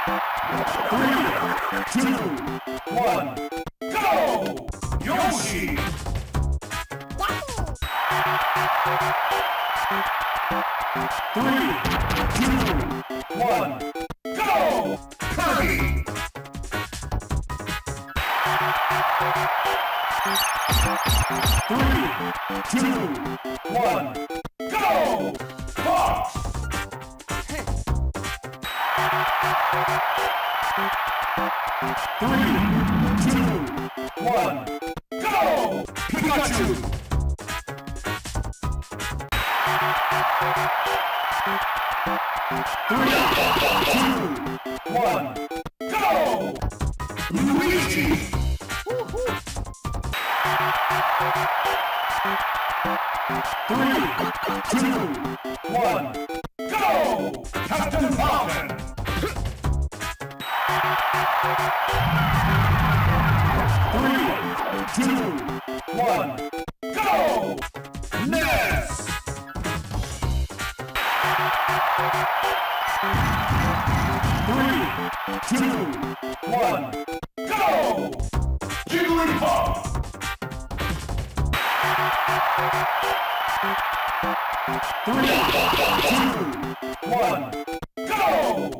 Three, two, one, go! Yoshi! Three, two, one, go! Kirby! Three, two, one, Three, two, one, go! Pikachu! Three, two, one, go! Ness! Three, two, one, go! Jigglypuff! Three, two, one, go!